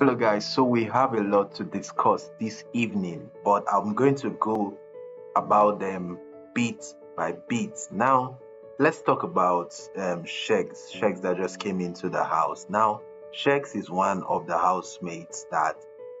Hello, guys. So, we have a lot to discuss this evening, but I'm going to go about them bit by bit. Now, let's talk about um. Sheggz that just came into the house. Now, Sheggz is one of the housemates that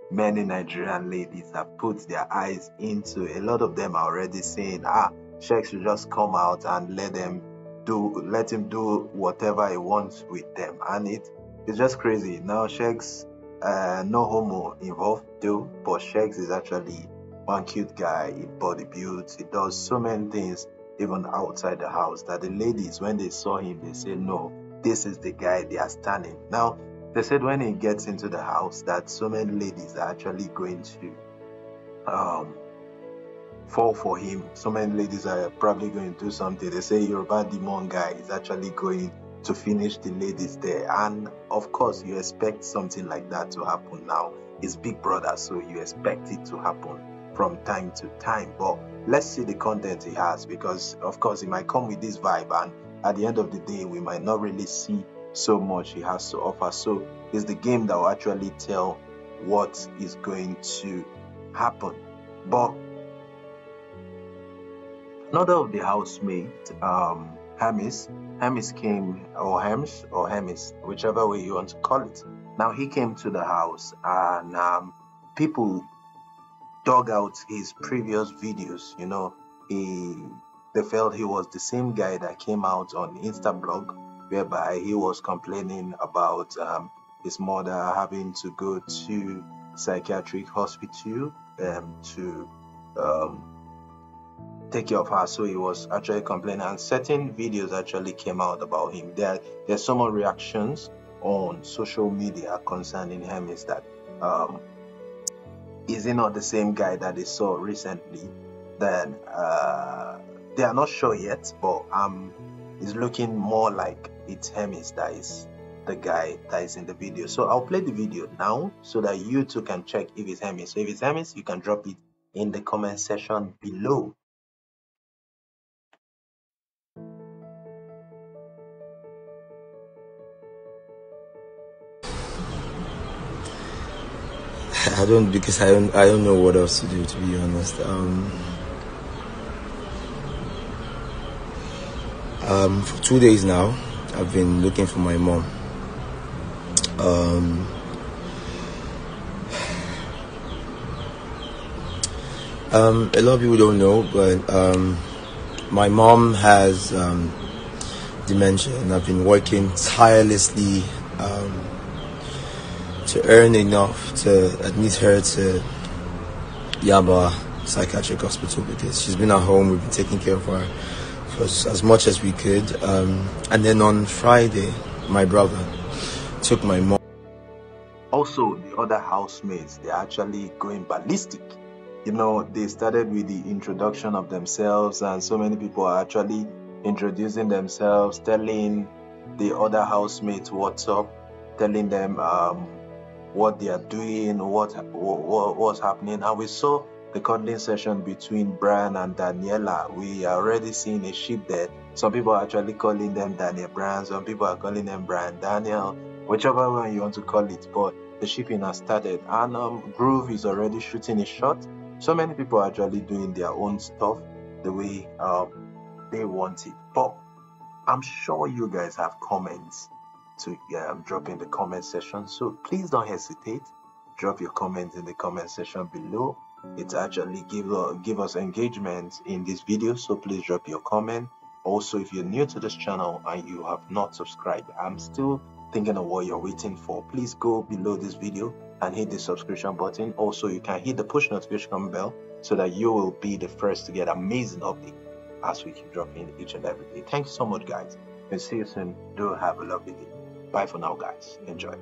many Nigerian ladies have put their eyes into. A lot of them are already saying, ah, Sheggz should just come out and let them do, let him do whatever he wants with them. And it, it's just crazy. Now, Sheggz uh, no homo involved though, but Sheggz is actually one cute guy. He body builds, he does so many things even outside the house that the ladies, when they saw him, they said, No, this is the guy they are standing. Now, they said when he gets into the house that so many ladies are actually going to um, fall for him. So many ladies are probably going to do something. They say Yoruba demon guy is actually going to finish the ladies there. And of course, you expect something like that to happen now. It's Big Brother, so you expect it to happen from time to time. But let's see the content he has because, of course, he might come with this vibe, and at the end of the day, we might not really see so much he has to offer. So it's the game that will actually tell what is going to happen. But Another of the housemates, um, Hermes, Hermes came, or Hermes, or Hermes, whichever way you want to call it. Now he came to the house and um, people dug out his previous videos. You know, he they felt he was the same guy that came out on Instablog, whereby he was complaining about um, his mother having to go to psychiatric hospital um, to um, take care of her. So he was actually complaining, and certain videos actually came out about him. There, there's some reactions on social media concerning him. Is that um, is he not the same guy that they saw recently? Then uh, they are not sure yet, but um, it's looking more like it's Hermes that is the guy that is in the video. So I'll play the video now so that you too can check if it's Hermes. So if it's Hermes, you can drop it in the comment section below. I don't because I don't I don't know what else to do to be honest. Um, um, for two days now, I've been looking for my mom. Um, um, a lot of people don't know, but um, my mom has um, dementia, and I've been working tirelessly um, to earn enough to admit her to Yaba Psychiatric Hospital because she's been at home. We've been taking care of her for as much as we could. Um, and then on Friday, my brother took my mom. also the other housemates they're actually going ballistic you know they started with the introduction of themselves and so many people are actually introducing themselves telling the other housemates what's up telling them um, what they are doing what, what what's happening. And we saw the cuddling session between Bryan and daniela. We are already seeing a ship there. Some people are actually calling them daniel brian some people are calling them brian daniel. Whichever one you want to call it but the shipping has started. And um, groove is already shooting a shot. So many people are actually doing their own stuff the way um, they want it. But i'm sure you guys have comments to um, drop in the comment section. So please don't hesitate. Drop your comments in the comment section below. It actually give, uh, give us engagement in this video so please drop your comment. Also if you're new to this channel and you have not subscribed i'm still thinking of what you're waiting for. Please go below this video and hit the subscription button. Also you can hit the push notification bell so that you will be the first to get amazing update as we keep dropping each and every day. Thank you so much guys. And see you soon. Do have a lovely day bye for now guys. Enjoy